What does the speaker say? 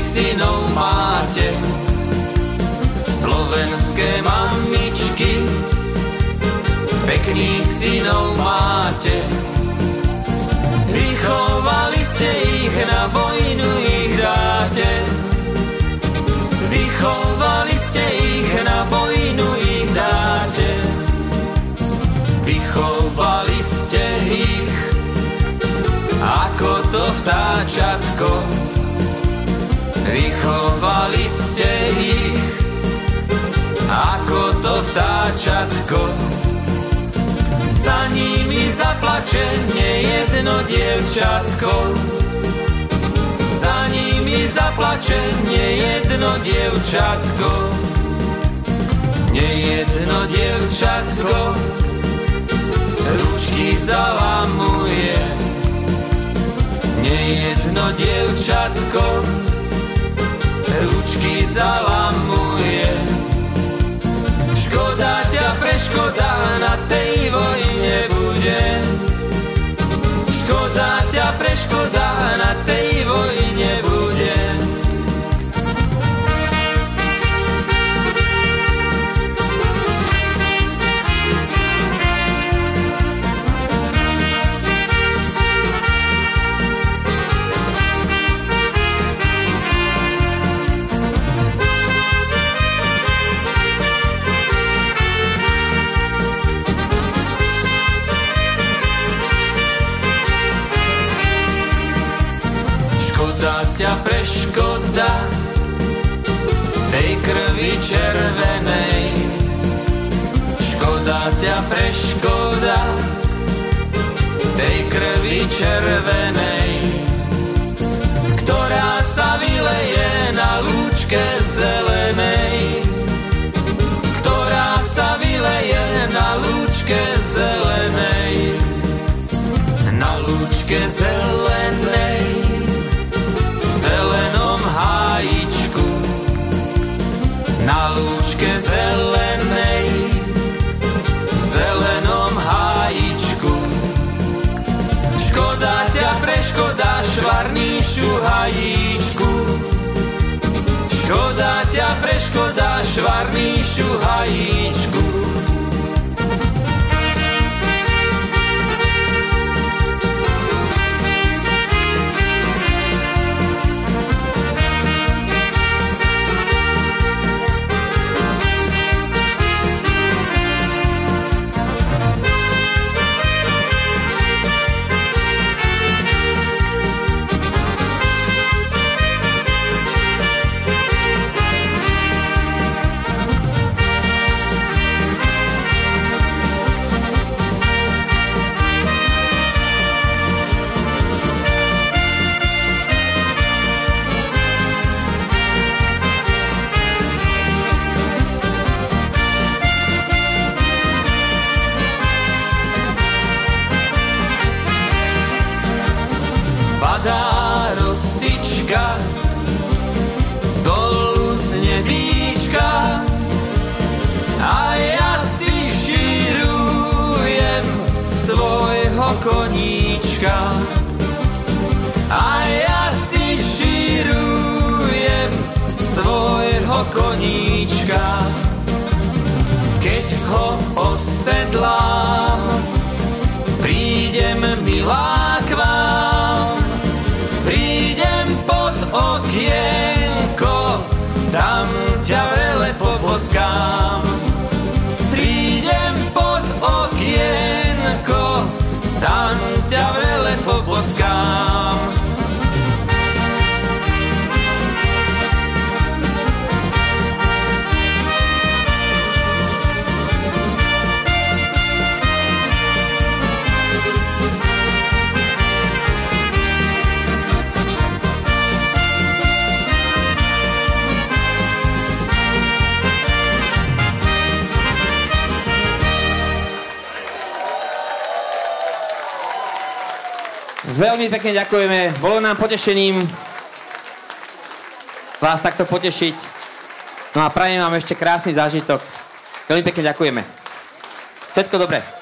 synov máte, slovenské mamičky, pekných synov máte. Vychovali ste ich, ako to vtáčatko. Za nimi zaplače nejedno dievčatko. Za nimi zaplače nejedno dievčatko. Nejedno dievčatko ručky zalamuje. Nejedno dievčatko ručky zalamuje. Škoda ťa preškoda na tej vojne bude. Škoda ťa preškoda Škoda ťa preškoda. Tej krvi červenej. Škoda ťa preškoda. Tej krvi červenej, hajíčku Škoda ťa preškoda švarníšu hajíčku Padá rosička dolu z nebíčka a ja si širujem svojho koníčka. A ja si širujem svojho koníčka. Keď ho osedlám, Veľmi pekne ďakujeme. Bolo nám potešením vás takto potešiť. No a prajem vám ešte krásny zážitok. Veľmi pekne ďakujeme. Všetko dobré.